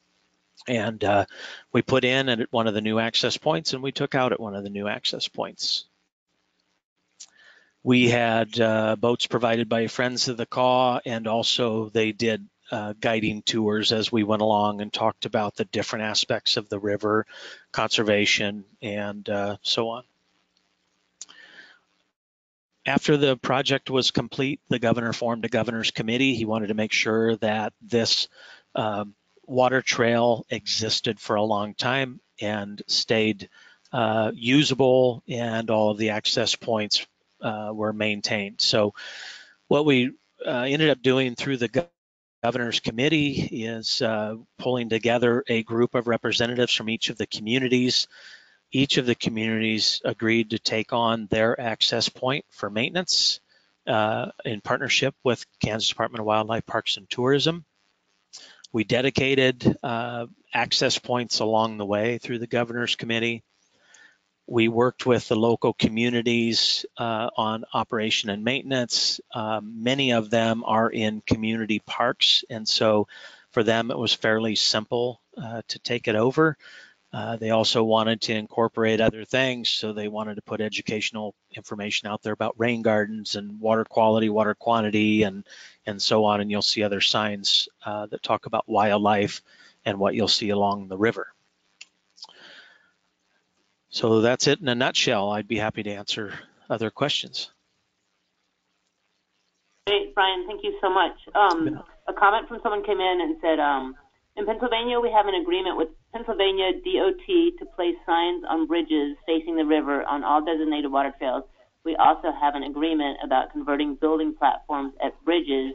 And uh, we put in at one of the new access points and we took out at one of the new access points. We had uh, boats provided by Friends of the Kaw, and also they did uh, guiding tours as we went along and talked about the different aspects of the river, conservation, and uh, so on. After the project was complete, the governor formed a governor's committee. He wanted to make sure that this um, water trail existed for a long time and stayed uh, usable and all of the access points uh, were maintained. So what we uh, ended up doing through the governor's committee is uh, pulling together a group of representatives from each of the communities. Each of the communities agreed to take on their access point for maintenance uh, in partnership with Kansas Department of Wildlife, Parks and Tourism. We dedicated uh, access points along the way through the governor's committee we worked with the local communities uh, on operation and maintenance. Um, many of them are in community parks, and so for them it was fairly simple uh, to take it over. Uh, they also wanted to incorporate other things, so they wanted to put educational information out there about rain gardens and water quality, water quantity, and and so on. And you'll see other signs uh, that talk about wildlife and what you'll see along the river. So that's it in a nutshell. I'd be happy to answer other questions. Great, Brian, thank you so much. Um, a comment from someone came in and said, um, in Pennsylvania, we have an agreement with Pennsylvania DOT to place signs on bridges facing the river on all designated water trails. We also have an agreement about converting building platforms at bridges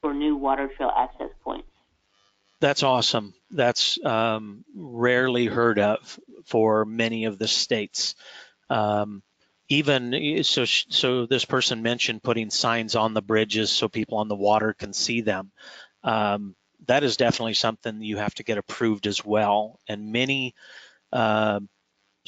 for new water trail access points. That's awesome. That's um, rarely heard of for many of the states. Um, even so, so this person mentioned putting signs on the bridges so people on the water can see them. Um, that is definitely something you have to get approved as well. And many uh,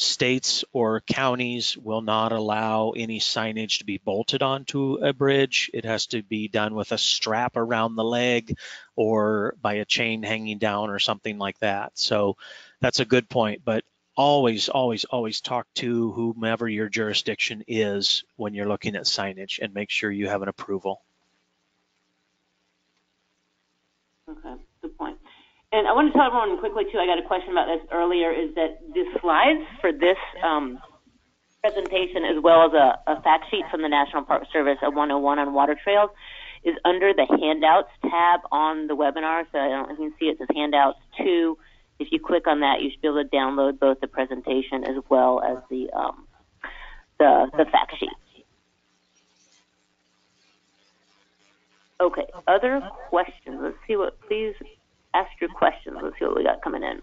states or counties will not allow any signage to be bolted onto a bridge. It has to be done with a strap around the leg or by a chain hanging down or something like that. So that's a good point. But always, always, always talk to whomever your jurisdiction is when you're looking at signage and make sure you have an approval. Okay, good point. And I want to tell everyone quickly too. I got a question about this earlier. Is that the slides for this um, presentation, as well as a, a, fact sheet from the National Park Service, a 101 on water trails, is under the handouts tab on the webinar. So I don't you can see it says handouts two. If you click on that, you should be able to download both the presentation as well as the um, the, the fact sheet. Okay, other questions? Let's see what, please ask your questions. Let's see what we got coming in.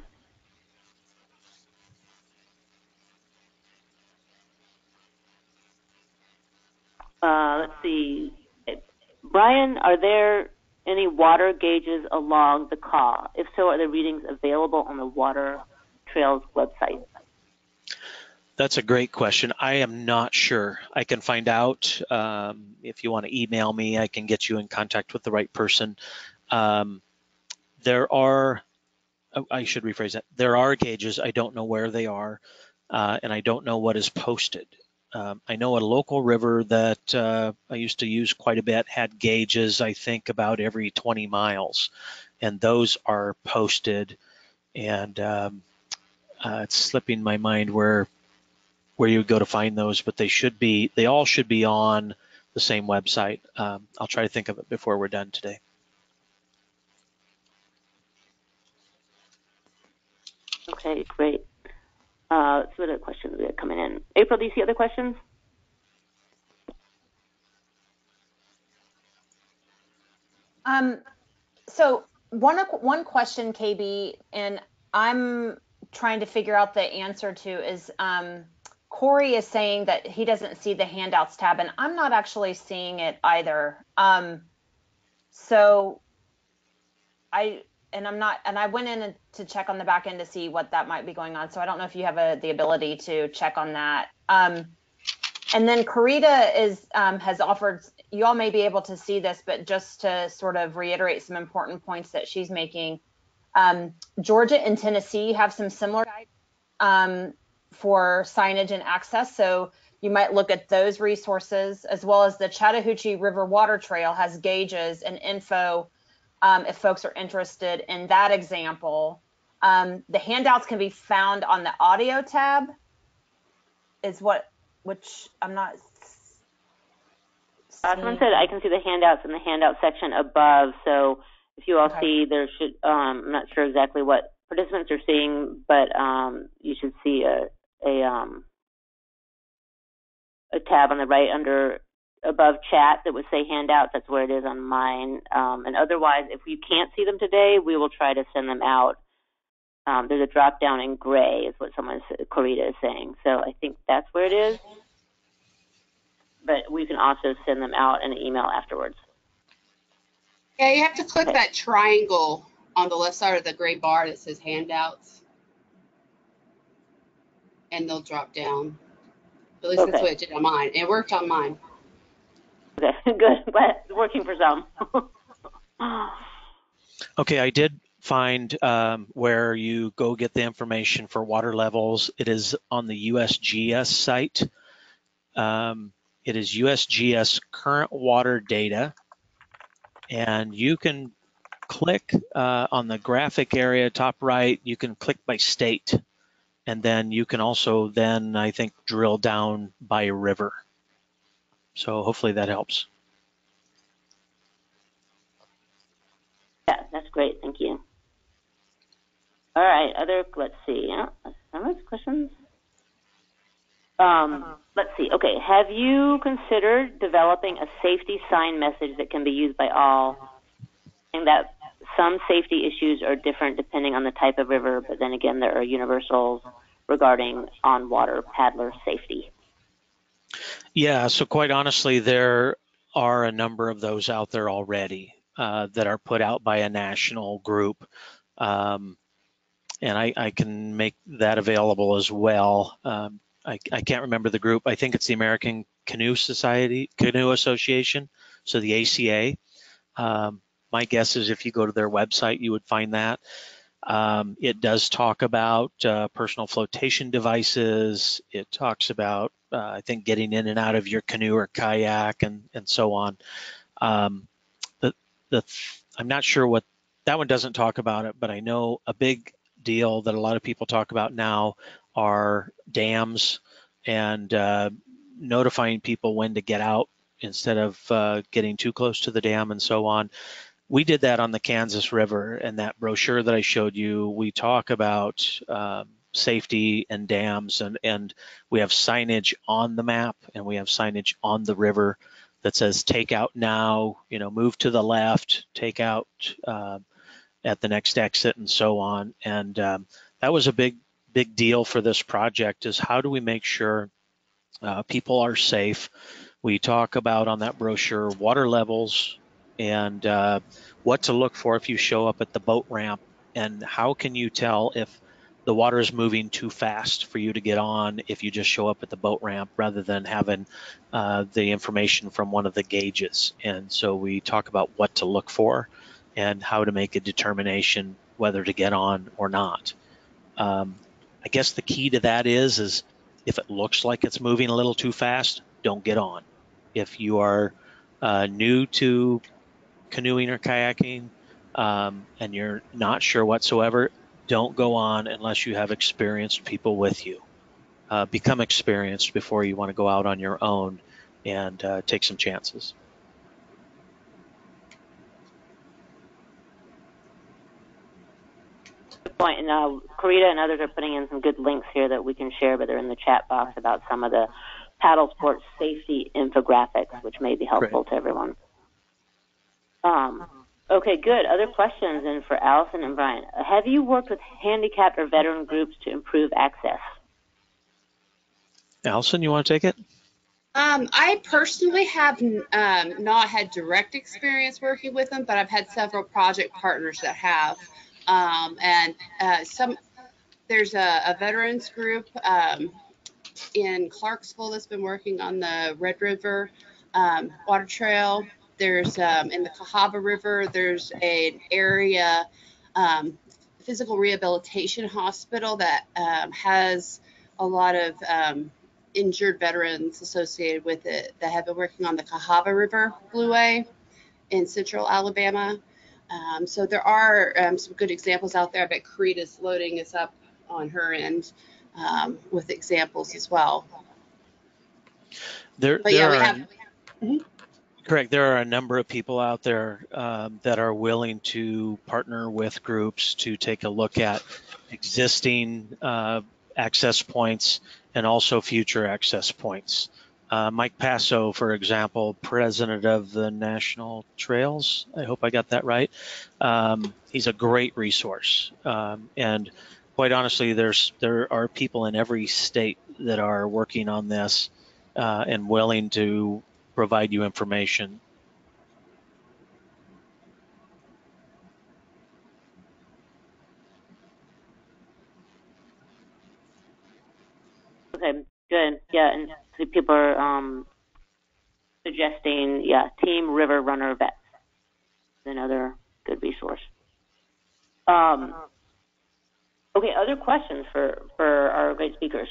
Uh, let's see. Brian, are there any water gauges along the Kaw? If so, are the readings available on the Water Trails website? That's a great question. I am not sure. I can find out. Um, if you want to email me, I can get you in contact with the right person. Um, there are, oh, I should rephrase that. There are gauges. I don't know where they are, uh, and I don't know what is posted. Um, I know a local river that uh, I used to use quite a bit had gauges, I think, about every 20 miles, and those are posted. And um, uh, it's slipping my mind where where you would go to find those, but they should be, they all should be on the same website. Um, I'll try to think of it before we're done today. Okay, great. Uh, see what questions have coming in. April, do you see other questions? Um, so one one question, KB, and I'm trying to figure out the answer to is um, Corey is saying that he doesn't see the handouts tab, and I'm not actually seeing it either. Um, so I and I'm not, and I went in to check on the back end to see what that might be going on. So I don't know if you have a, the ability to check on that. Um, and then Carita is um, has offered. You all may be able to see this, but just to sort of reiterate some important points that she's making. Um, Georgia and Tennessee have some similar um, for signage and access. So you might look at those resources as well as the Chattahoochee River Water Trail has gauges and info um, if folks are interested in that example. Um, the handouts can be found on the audio tab is what, which I'm not. Someone said I can see the handouts in the handout section above. So if you all okay. see, there should, um, I'm not sure exactly what participants are seeing, but um, you should see a, a um a tab on the right under above chat that would say handouts. That's where it is on mine. Um, and otherwise, if you can't see them today, we will try to send them out. Um, there's a drop down in gray, is what someone, Corita, is saying. So I think that's where it is. But we can also send them out in an email afterwards. Yeah, you have to click okay. that triangle on the left side of the gray bar that says handouts and they'll drop down. At least that's what it did on mine. It worked on mine. Okay, good. It's working for some. Okay, I did find um, where you go get the information for water levels. It is on the USGS site. Um, it is USGS current water data. And you can click uh, on the graphic area top right, you can click by state. And then you can also then, I think, drill down by river. So hopefully that helps. Yeah, that's great. Thank you. All right. Other, let's see. Yeah, some of questions. Um, let's see. Okay. Have you considered developing a safety sign message that can be used by all? And that some safety issues are different depending on the type of river, but then again, there are universals regarding on water paddler safety. Yeah, so quite honestly, there are a number of those out there already uh, that are put out by a national group. Um, and I, I can make that available as well. Um, I, I can't remember the group. I think it's the American Canoe Society, Canoe Association, so the ACA. Um, my guess is if you go to their website, you would find that. Um, it does talk about uh, personal flotation devices. It talks about, uh, I think, getting in and out of your canoe or kayak and, and so on. Um, the, the, I'm not sure what, that one doesn't talk about it, but I know a big deal that a lot of people talk about now are dams and uh, notifying people when to get out instead of uh, getting too close to the dam and so on we did that on the Kansas River and that brochure that I showed you. We talk about um, safety and dams and, and we have signage on the map and we have signage on the river that says take out now, you know, move to the left, take out uh, at the next exit and so on. And um, that was a big, big deal for this project is how do we make sure uh, people are safe? We talk about on that brochure water levels, and uh, what to look for if you show up at the boat ramp and how can you tell if the water is moving too fast for you to get on if you just show up at the boat ramp rather than having uh, the information from one of the gauges. And so we talk about what to look for and how to make a determination whether to get on or not. Um, i guess the key to that is is if it looks like it's moving a little too fast don't get on. If you are uh, new to canoeing or kayaking um, and you're not sure whatsoever, don't go on unless you have experienced people with you. Uh, become experienced before you want to go out on your own and uh, take some chances. Good point. And uh, Karita and others are putting in some good links here that we can share, but they're in the chat box about some of the paddle sports safety infographics, which may be helpful to everyone. Um, okay, good. Other questions? And for Allison and Brian, have you worked with handicapped or veteran groups to improve access? Allison, you want to take it? Um, I personally have um, not had direct experience working with them, but I've had several project partners that have. Um, and uh, some there's a, a veterans group um, in Clarksville that's been working on the Red River um, Water Trail. There's um, in the Cahaba River. There's an area um, physical rehabilitation hospital that um, has a lot of um, injured veterans associated with it that have been working on the Cahaba River Blueway in central Alabama. Um, so there are um, some good examples out there. I bet Creed is loading us up on her end um, with examples as well. There, But there yeah, we are, have. Correct. There are a number of people out there um, that are willing to partner with groups to take a look at existing uh, access points and also future access points. Uh, Mike Passo, for example, president of the National Trails. I hope I got that right. Um, he's a great resource, um, and quite honestly, there's there are people in every state that are working on this uh, and willing to provide you information. Okay, good. Yeah, and people are um, suggesting, yeah, Team River Runner Vets, another good resource. Um, okay, other questions for, for our great speakers?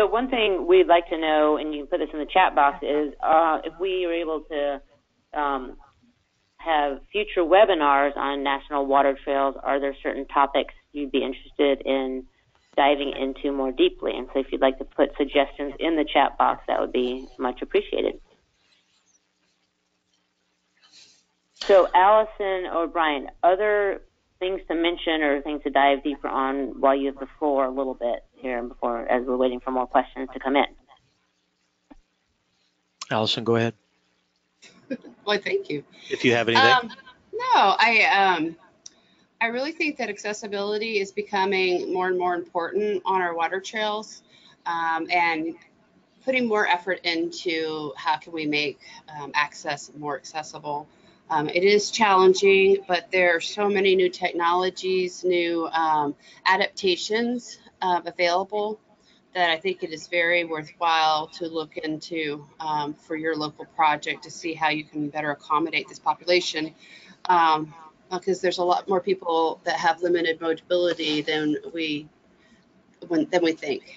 So one thing we'd like to know, and you can put this in the chat box, is uh, if we are able to um, have future webinars on national water trails, are there certain topics you'd be interested in diving into more deeply? And so if you'd like to put suggestions in the chat box, that would be much appreciated. So Allison or Brian, other things to mention or things to dive deeper on while you have the floor a little bit here before as we're waiting for more questions to come in. Allison, go ahead. Well, thank you. If you have anything. Um, no, I um, I really think that accessibility is becoming more and more important on our water trails, um, and putting more effort into how can we make um, access more accessible. Um, it is challenging, but there are so many new technologies, new um, adaptations uh, available that I think it is very worthwhile to look into um, for your local project to see how you can better accommodate this population. Um, because there's a lot more people that have limited mobility than we when, than we think.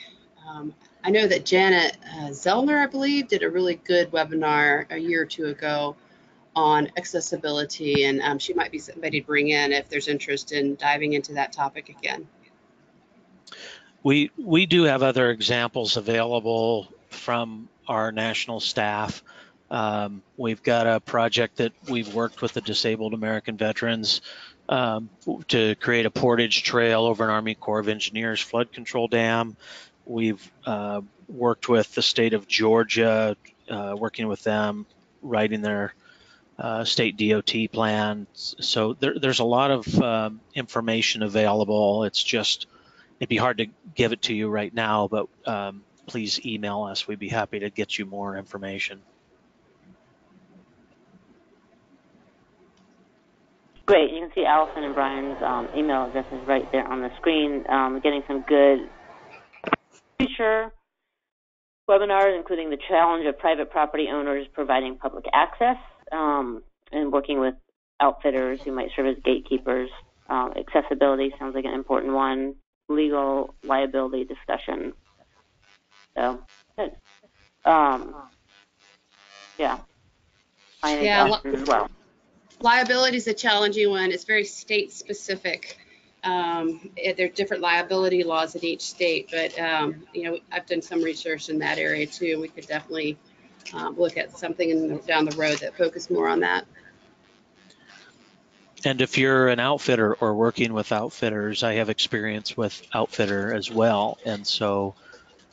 Um, I know that Janet uh, Zeller, I believe, did a really good webinar a year or two ago on accessibility, and um, she might be somebody to bring in if there's interest in diving into that topic again. We we do have other examples available from our national staff. Um, we've got a project that we've worked with the disabled American veterans um, to create a portage trail over an Army Corps of Engineers flood control dam. We've uh, worked with the state of Georgia, uh, working with them, writing their uh, state DOT plan. So there, there's a lot of um, information available. It's just it'd be hard to give it to you right now, but um, please email us. We'd be happy to get you more information. Great. You can see Allison and Brian's um, email addresses right there on the screen. Um, getting some good future webinars, including the challenge of private property owners providing public access um, and working with outfitters who might serve as gatekeepers. Uh, accessibility sounds like an important one legal liability discussion. So, good. Um, yeah. Yeah, as well. Liability is a challenging one. It's very state specific. Um, it, there are different liability laws in each state, but um, you know I've done some research in that area too. We could definitely um, look at something in, down the road that focus more on that. And if you're an outfitter or working with outfitters, I have experience with outfitter as well. And so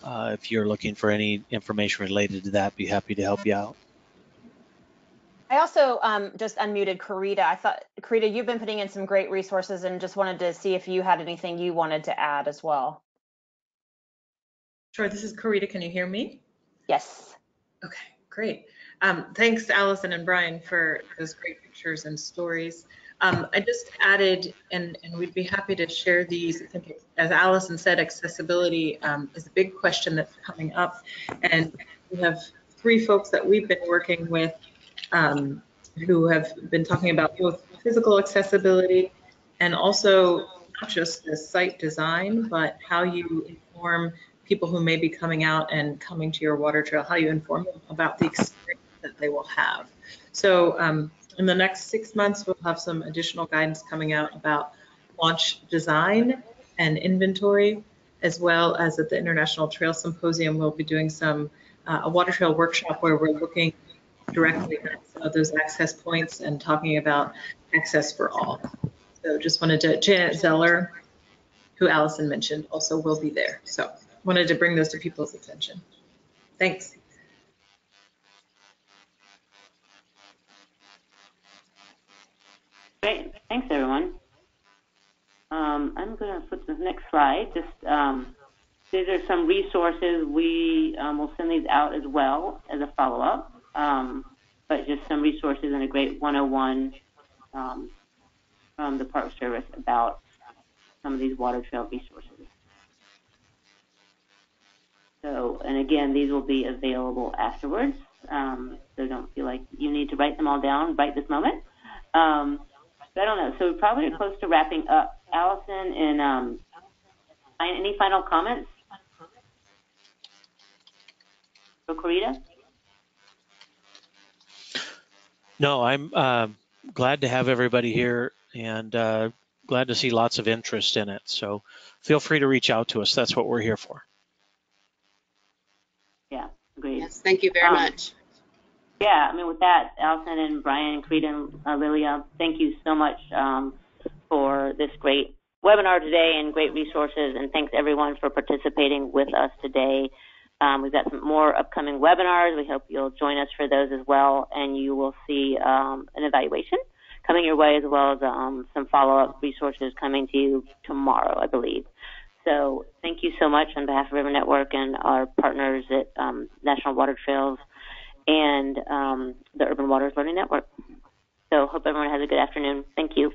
uh, if you're looking for any information related to that, be happy to help you out. I also um, just unmuted Corita. I thought, Corita, you've been putting in some great resources and just wanted to see if you had anything you wanted to add as well. Sure, this is Corita. Can you hear me? Yes. Okay, great. Um, thanks, Allison and Brian, for those great pictures and stories. Um, I just added, and, and we'd be happy to share these. I think, as Allison said, accessibility um, is a big question that's coming up. And we have three folks that we've been working with um, who have been talking about both physical accessibility and also not just the site design, but how you inform people who may be coming out and coming to your water trail, how you inform them about the experience that they will have. So um, in the next six months, we'll have some additional guidance coming out about launch design and inventory, as well as at the International Trail Symposium, we'll be doing some uh, a water trail workshop where we're looking directly at some of those access points and talking about access for all. So just wanted to, Janet Zeller, who Allison mentioned, also will be there. So wanted to bring those to people's attention. Thanks. Great. Thanks, everyone. Um, I'm going to put the next slide. Just um, these are some resources. We um, will send these out as well as a follow-up, um, but just some resources and a great 101 um, from the Park Service about some of these water trail resources. So, and again, these will be available afterwards. Um, so don't feel like you need to write them all down right this moment. Um, I don't know. So we're probably close to wrapping up. Allison and um, any final comments? For Corita? No, I'm uh, glad to have everybody here and uh, glad to see lots of interest in it. So feel free to reach out to us. That's what we're here for. Yeah, agreed. Yes, thank you very Um, much. Yeah, I mean, with that, Allison and Brian Creed and uh, Lilia, thank you so much um, for this great webinar today and great resources. And thanks everyone for participating with us today. Um, we've got some more upcoming webinars. We hope you'll join us for those as well. And you will see um, an evaluation coming your way as well as um, some follow-up resources coming to you tomorrow, I believe. So thank you so much on behalf of River Network and our partners at um, National Water Trails and um, the Urban Waters Learning Network. So hope everyone has a good afternoon. Thank you.